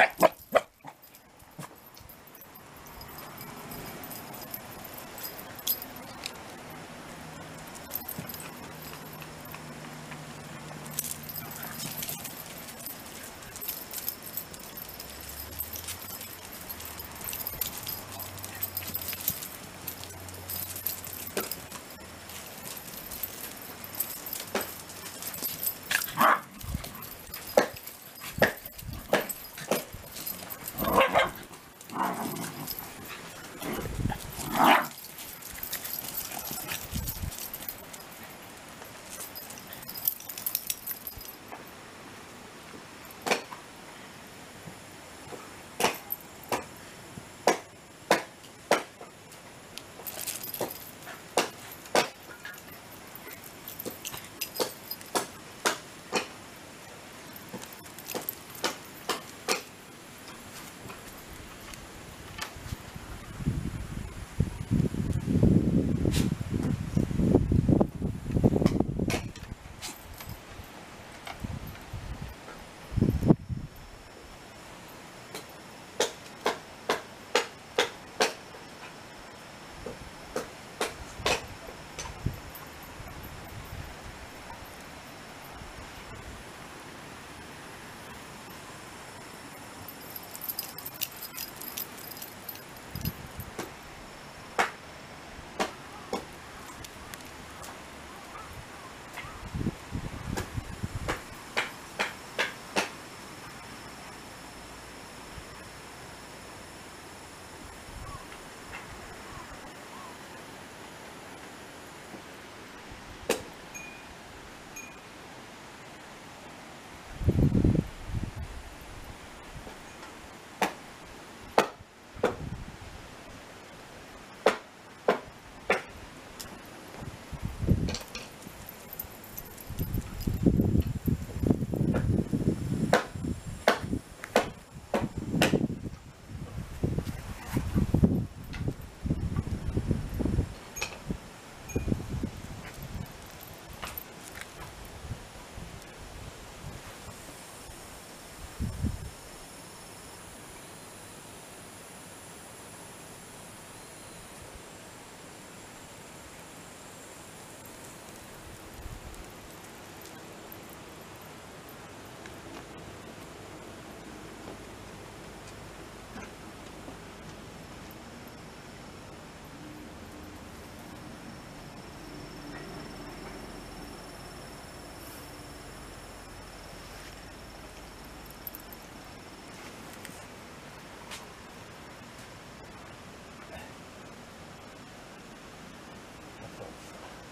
respect me.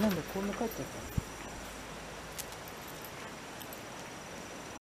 なんでこんな帰っちゃった